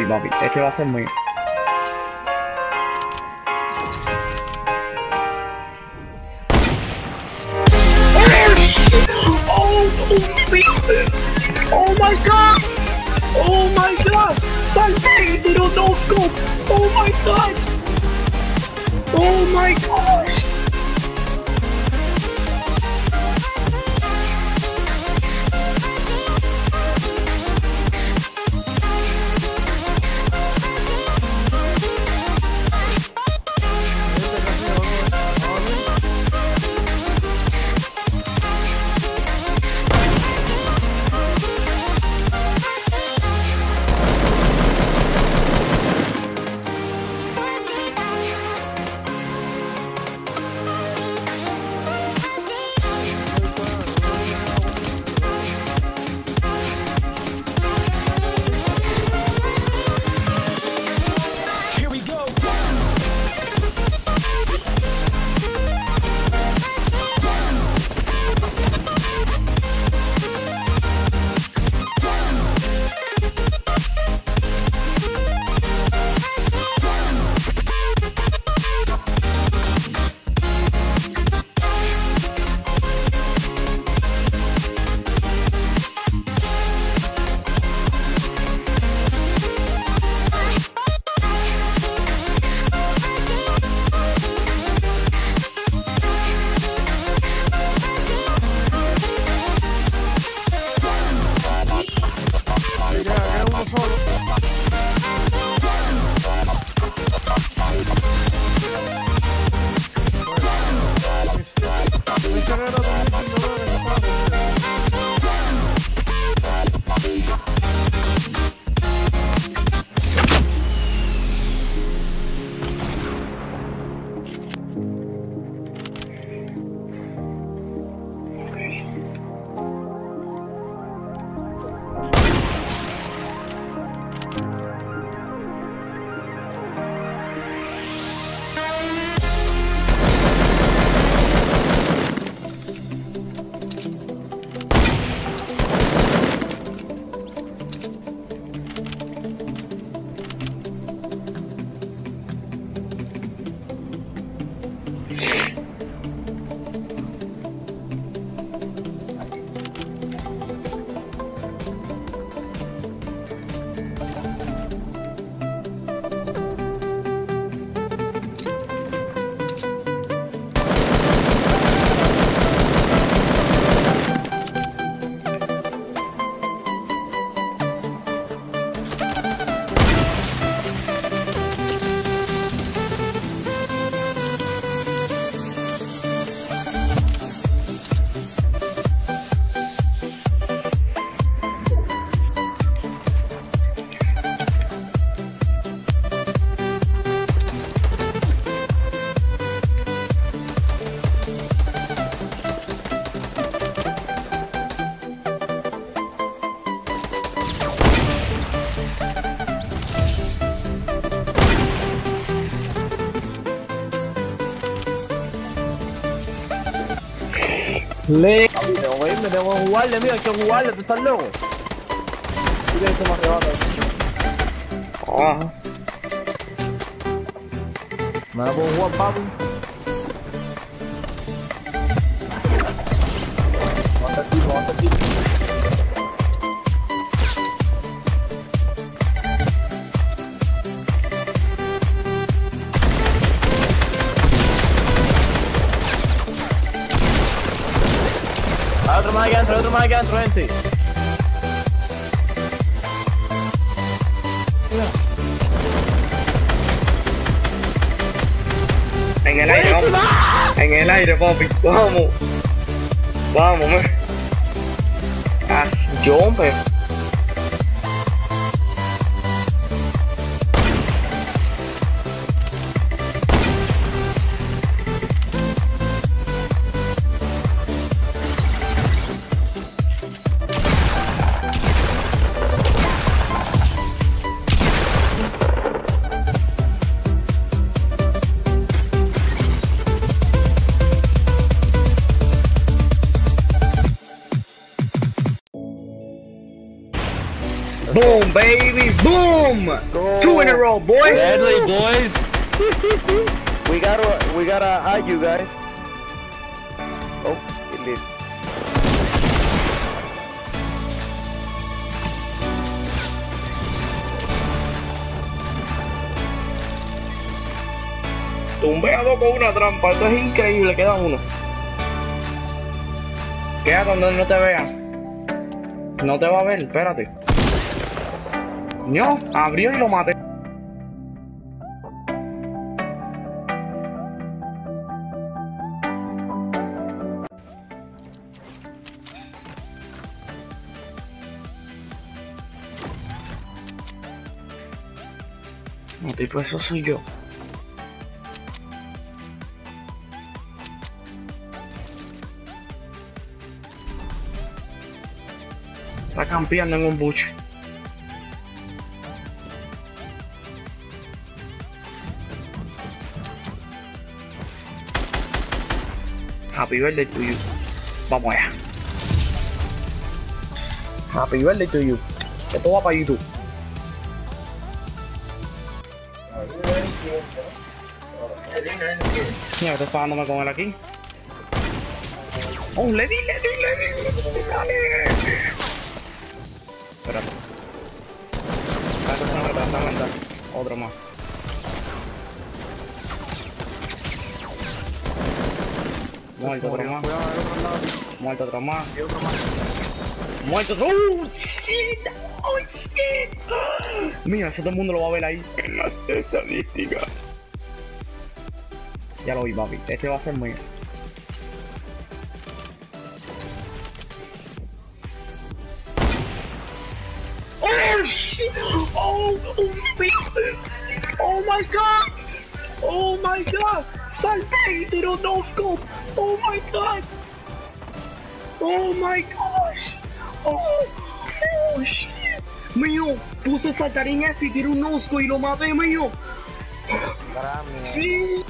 Uy, papi, este va a ser muy... Oh my god! Oh my god! Salve! Little no scope! Oh my god! Oh my gosh! Le... güey, me tengo que jugarle, mío, hay que jugarle, ¿tú estás loco? Mira que me arrebata. Ah. Me la puedo jugar, papi. Otro más aquí adentro, otro más aquí adentro, gente. En el aire, vamos. En el aire, papi. Vamos. Vamos, me. Ah, yo, me. Boom, baby, boom! Two in a row, boys. Deadly, boys. We gotta, we gotta hide you guys. Oh, it lit. Tumbé a dos con una trampa, esto es increíble, queda uno. Queda donde no te vea. No te va a ver, espérate. Abrió y lo maté. No, tipo, eso soy yo. Está campeando en un buche. Happy birthday to you. Vamos allá. Happy birthday to you. Esto va para YouTube. Mira, estoy pagándome con él aquí. Oh, le di, le di, le di. Dale. Espérate. Dando otro más. Muerto otro más. Muerto otro más. Muerto otro. ¡Oh, shit! ¡Oh, shit! Mira, eso todo el mundo lo va a ver ahí en las estadísticas. Ya lo vi, papi. Este va a ser mío. Oh shit! Oh, oh, my- oh my god! Oh my god! Salté y tiró no scope! Oh my god! Oh my gosh! Oh, oh shit! Mío, puse saltarín ese y tiró un no scope y lo maté, mío. Para mí. Sí.